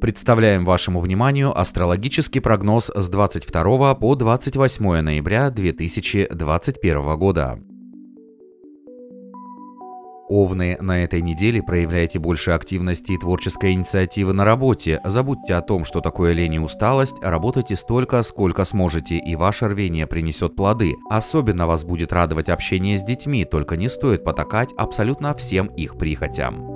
Представляем вашему вниманию астрологический прогноз с 22 по 28 ноября 2021 года. Овны, на этой неделе проявляйте больше активности и творческой инициативы на работе. Забудьте о том, что такое лень и усталость, работайте столько, сколько сможете, и ваше рвение принесет плоды. Особенно вас будет радовать общение с детьми, только не стоит потакать абсолютно всем их прихотям.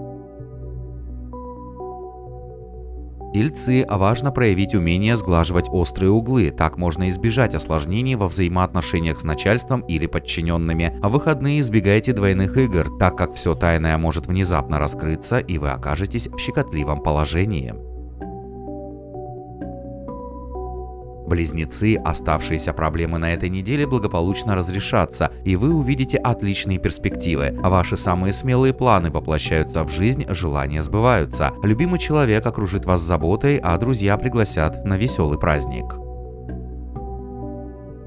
Тельцы важно проявить умение сглаживать острые углы, так можно избежать осложнений во взаимоотношениях с начальством или подчиненными. А в выходные избегайте двойных игр, так как все тайное может внезапно раскрыться и вы окажетесь в щекотливом положении. Близнецы, оставшиеся проблемы на этой неделе благополучно разрешатся, и вы увидите отличные перспективы. Ваши самые смелые планы воплощаются в жизнь, желания сбываются. Любимый человек окружит вас заботой, а друзья пригласят на веселый праздник.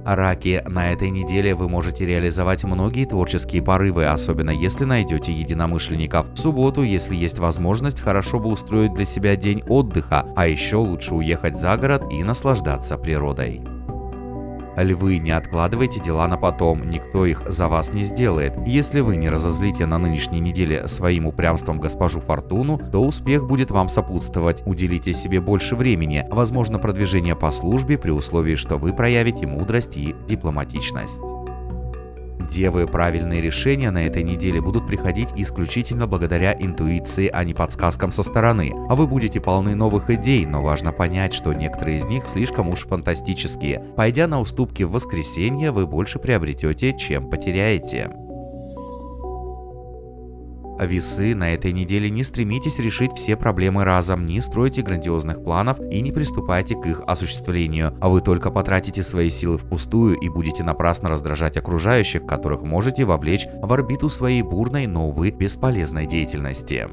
Раки, на этой неделе вы можете реализовать многие творческие порывы, особенно если найдете единомышленников. В субботу, если есть возможность, хорошо бы устроить для себя день отдыха, а еще лучше уехать за город и наслаждаться природой. Львы, не откладывайте дела на потом, никто их за вас не сделает. Если вы не разозлите на нынешней неделе своим упрямством госпожу Фортуну, то успех будет вам сопутствовать. Уделите себе больше времени, возможно продвижение по службе при условии, что вы проявите мудрость и дипломатичность. Девы, правильные решения на этой неделе будут приходить исключительно благодаря интуиции, а не подсказкам со стороны. А вы будете полны новых идей, но важно понять, что некоторые из них слишком уж фантастические. Пойдя на уступки в воскресенье, вы больше приобретете, чем потеряете. Весы, на этой неделе не стремитесь решить все проблемы разом, не стройте грандиозных планов и не приступайте к их осуществлению. А вы только потратите свои силы впустую и будете напрасно раздражать окружающих, которых можете вовлечь в орбиту своей бурной, но, увы, бесполезной деятельности.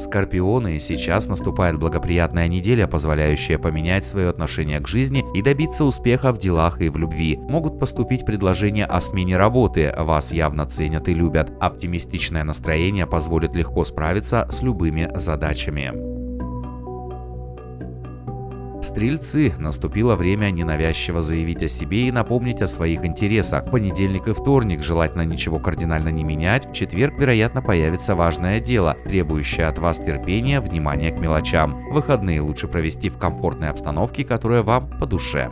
Скорпионы, сейчас наступает благоприятная неделя, позволяющая поменять свое отношение к жизни и добиться успеха в делах и в любви. Могут поступить предложения о смене работы, вас явно ценят и любят. Оптимистичное настроение позволит легко справиться с любыми задачами. Стрельцы, наступило время ненавязчиво заявить о себе и напомнить о своих интересах. Понедельник и вторник желательно ничего кардинально не менять, в четверг, вероятно, появится важное дело, требующее от вас терпения, внимания к мелочам. Выходные лучше провести в комфортной обстановке, которая вам по душе.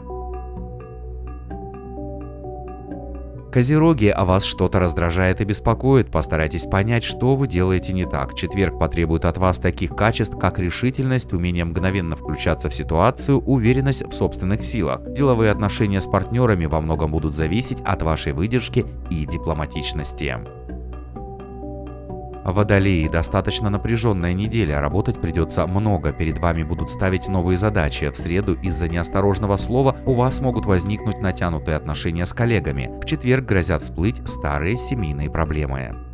Козероги, а вас что-то раздражает и беспокоит, постарайтесь понять, что вы делаете не так. Четверг потребует от вас таких качеств, как решительность, умение мгновенно включаться в ситуацию, уверенность в собственных силах. Деловые отношения с партнерами во многом будут зависеть от вашей выдержки и дипломатичности. Водолеи, достаточно напряженная неделя, работать придется много, перед вами будут ставить новые задачи. В среду из-за неосторожного слова у вас могут возникнуть натянутые отношения с коллегами. В четверг грозят всплыть старые семейные проблемы.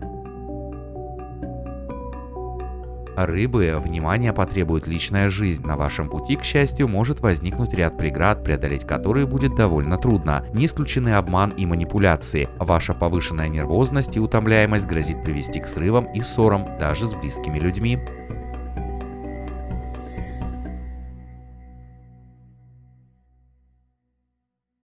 Рыбы, внимание потребует личная жизнь. На вашем пути, к счастью, может возникнуть ряд преград, преодолеть которые будет довольно трудно. Не исключены обман и манипуляции. Ваша повышенная нервозность и утомляемость грозит привести к срывам и ссорам даже с близкими людьми.